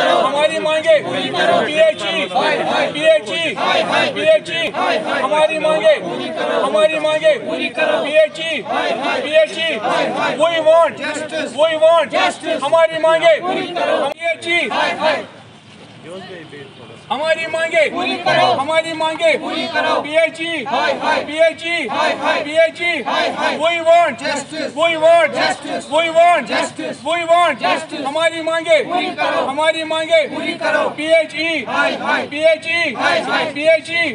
ہماری مانگے P H E P H E P H E ہماری مانگے ہماری مانگے P H E P H E we want. We want. ہماری مانگے پی ایچ ای ہماری مانگے ہماری مانگے P H E P H E P H E we want we want we want we want ہماری مانگے ہماری مانگے P H E P H E P H E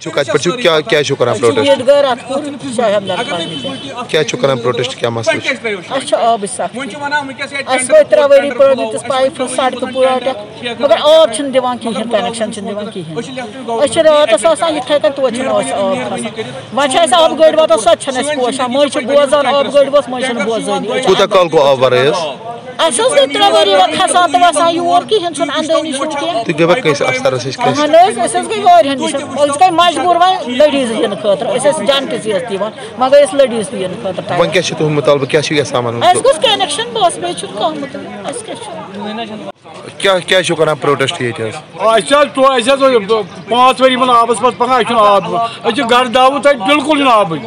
کیا کیا چھو کران پروٹیسٹ؟ گھر ات پور شاہ ہمدرد کالنی کیا کران پروٹیسٹ؟ کیا مسئلہ چھُ؟ اس چھ آب سخت وۄنۍ چھِ وَنان وٕنکٮ۪س ہے اس گئی ترٛےٚ ؤری پٲٹھۍ دِژٕس پایپ سڑکہٕ پٲٹھۍ مگر آب چھُنہٕ دِوان کِہیٖنۍ کنیکشن چھُنہٕ دِوان کِہیٖنۍ أسۍ چھِ راتس آسان یِتھَے کٔنۍ توتہِ چھُنہٕ اَسہِ آب وۄنۍ چھِ اَسہِ آبہٕ گٲڑۍ واتان سۄ تہِ چھَنہٕ اَسہِ پوشان مٔنٛزۍ چھِ بوزان آبہٕ گٲڑۍ وٲژ مٔنٛزۍ چھِنہٕ بوزٲنی أسۍ چھِ کوٗتاہ کال گوٚو آب ورٲے حظ اَسہِ حظ گٔے ترٛےٚ ؤری وۄنۍ کھسان تہٕ وسان یور کِہیٖنۍ چھُنہٕ اندٲنی چھُنہٕ کینٛہہ تُہۍ گٔیوا کٲنٛسہِ نِش کٲنٛسہِ اہن حظ أسۍ حظ گٔے واریاہن نِش أسۍ گٔے مجبوٗر وۄنۍ لٔڈیٖز دِنہٕ خٲطرٕ أسۍ ٲسۍ جنٹٕس یٲژ دِوان وۄنۍ گٔے أسۍ لٔڈیٖز تہِ دِنہٕ خٲطرٕ وۄنۍ کیٛاہ چھُ تُہُنٛد مُطالبہٕ کیٛاہ چھُ یژھان وَنُن اَسہِ گوٚژھ کنیکشن بس بیٚیہِ چھُنہٕ کانٛہہ مطلب اَسہِ کیٛاہ چھُ کیٛاہ کیٛازِ چھُو کران پروٹیسٹ ییٚتہِ حظ اَسہِ حظ ژو اَسہِ حظ پانٛژھ ؤری یِمن آبس منٛز پکان اَسہِ چھُنہٕ آب۔ أسۍ چھِ گرٕ داوٕ تَتہِ بِلکُل چھُنہٕ آبٕے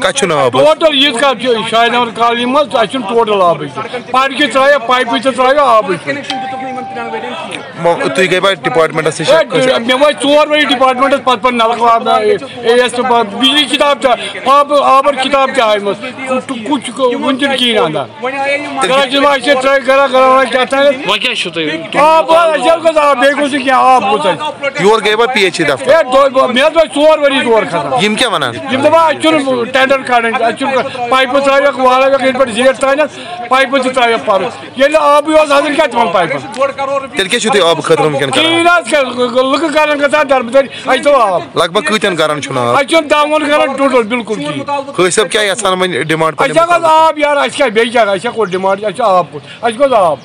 کَتہِ چھُنہٕ آب؟ ٹوٹل ییٖژ کال چھِ شاہ نمر کالنی منٛز اَسہِ چھُنہٕ ٹوٹل آبٕے پڑکہِ ترٛایو پایپہٕ تہِ ترٛایو آبٕے چھُنہٕ. یِمن ترٛٮ۪ن ؤرین مو- تُہۍ گٔیوا ڈِپاٹمنٹَس نِش ہے، کٲنٛسہِ- مےٚ وٲتۍ ژور ؤری ڈپاٹمنٹس پتہٕ پتہٕ نلکہٕ اے ایس بجلی کِتاب تہِ آبہٕ آبر کِتاب تہِ آیمٕژ کُچ وُنہِ تہِ نہٕ کِہیٖنۍ وۄنۍ آیے یِم کران چھِ ٹرٛاے کران کران وۄنۍ کیٛاہ وۄنۍ چھُو تُہۍ آب اَسہِ حظ گوٚژھ آب بیٚیہِ گوٚژھ نہٕ کینٛہہ آب گوٚژھ اَسہِ یور گٔیوا پی ایچ ای دفتر مےٚ حظ وٲتۍ ژور ؤری تور کھسان یِم کیٛاہ وَنان یِم دپان اَسہِ چھُنہٕ ٹینڈر کڑٕنۍ اَسہِ چھُنہٕ پایپہٕ ترٛٲوِکھ والٲوِکھ ییٚتہِ پٮ۪ٹھ زیٹھ تانٮ۪تھ پایپہٕ تہِ ترٛٲوِکھ پَرُن ییٚلہِ آبٕے اوس حظ کیٛاہ تِمن پایپن تیٚلہِ کیٛاہ چھُو تُہۍ آبہٕ خٲطرٕ وٕنکٮ۪ن کران لُکہٕ گژھان اَسہِ آب لگ بگ کۭتٮ۪ن گرن چھُنہٕ آب اَسہِ چھُنہٕ ٹوٹل بِلکُل خٲص صٲب کیٛاہ یژھان وۄنۍ ڈِمانڈ اَسہِ حظ آب یارٕ اَسہِ کیٛاہ بیٚیہِ کیٛاہ اَسہِ کیٛاہ کوٚر ڈِمانڈ اَسہِ چھُ آب کوٚر اَسہِ گوٚژھ آب۔